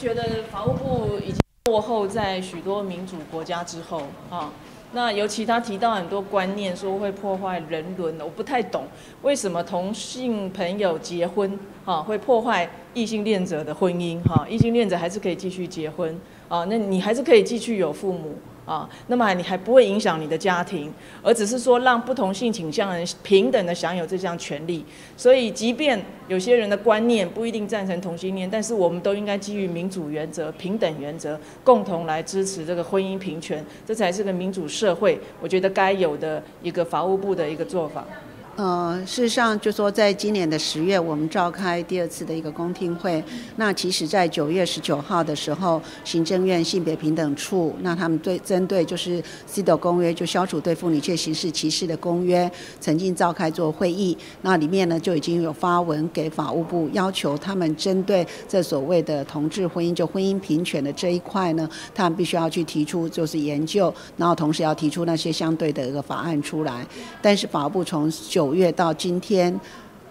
觉得法务部已经落后在许多民主国家之后啊。那尤其他提到很多观念，说会破坏人伦，我不太懂为什么同性朋友结婚哈会破坏异性恋者的婚姻哈？异性恋者还是可以继续结婚啊？那你还是可以继续有父母。啊，那么你还不会影响你的家庭，而只是说让不同性倾向人平等的享有这项权利。所以，即便有些人的观念不一定赞成同性恋，但是我们都应该基于民主原则、平等原则，共同来支持这个婚姻平权，这才是个民主社会，我觉得该有的一个法务部的一个做法。呃，事实上，就说在今年的十月，我们召开第二次的一个公听会。那其实，在九月十九号的时候，行政院性别平等处，那他们对针对就是《CEDAW 公约》就消除对妇女却刑事歧视的公约，曾经召开做会议。那里面呢，就已经有发文给法务部，要求他们针对这所谓的同志婚姻，就婚姻平权的这一块呢，他们必须要去提出就是研究，然后同时要提出那些相对的一个法案出来。但是法务部从九五月到今天。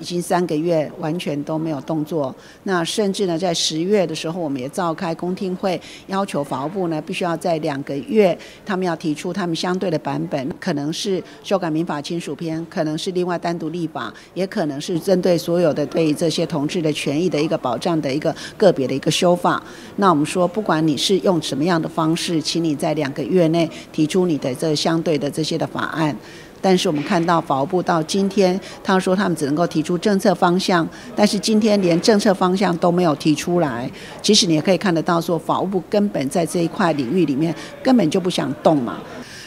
已经三个月完全都没有动作，那甚至呢，在十月的时候，我们也召开公听会，要求法务部呢，必须要在两个月，他们要提出他们相对的版本，可能是修改民法亲属篇，可能是另外单独立法，也可能是针对所有的对于这些同志的权益的一个保障的一个个别的一个修法。那我们说，不管你是用什么样的方式，请你在两个月内提出你的这相对的这些的法案。但是我们看到法务部到今天，他说他们只能够提出政策方向，但是今天连政策方向都没有提出来。其实你也可以看得到，说法务部根本在这一块领域里面根本就不想动嘛。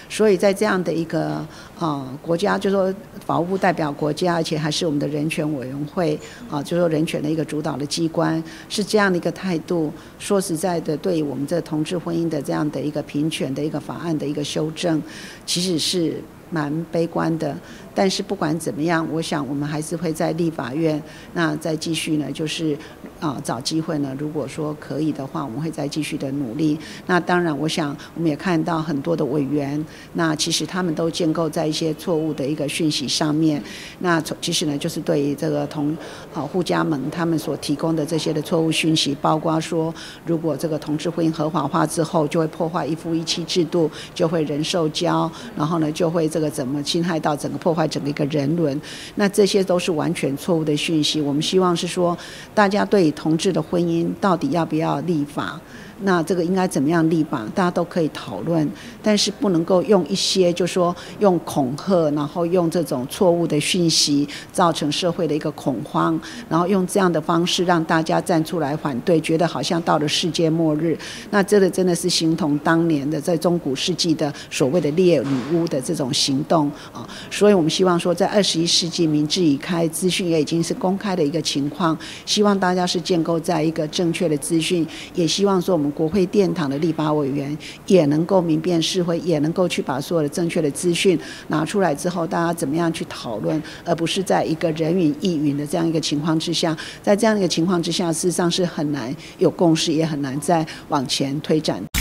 所以在这样的一个啊国家，就说法务部代表国家，而且还是我们的人权委员会啊，就说人权的一个主导的机关，是这样的一个态度。说实在的，对于我们这同志婚姻的这样的一个平权的一个法案的一个修正，其实是。蛮悲观的，但是不管怎么样，我想我们还是会在立法院那再继续呢，就是啊找机会呢。如果说可以的话，我们会再继续的努力。那当然，我想我们也看到很多的委员，那其实他们都建构在一些错误的一个讯息上面。那其实呢，就是对于这个同啊互加盟他们所提供的这些的错误讯息，包括说，如果这个同志婚姻合法化之后，就会破坏一夫一妻制度，就会人受交，然后呢就会这。怎么侵害到整个破坏整个一个人伦？那这些都是完全错误的讯息。我们希望是说，大家对同志的婚姻到底要不要立法？那这个应该怎么样立法？大家都可以讨论，但是不能够用一些就说用恐吓，然后用这种错误的讯息造成社会的一个恐慌，然后用这样的方式让大家站出来反对，觉得好像到了世界末日。那这个真的是形同当年的在中古世纪的所谓的猎女巫的这种行动啊！所以我们希望说，在二十一世纪明智已开，资讯也已经是公开的一个情况，希望大家是建构在一个正确的资讯，也希望说我们。国会殿堂的立法委员也能够明辨是非，也能够去把所有的正确的资讯拿出来之后，大家怎么样去讨论，而不是在一个人云亦云的这样一个情况之下，在这样一个情况之下，事实上是很难有共识，也很难再往前推展。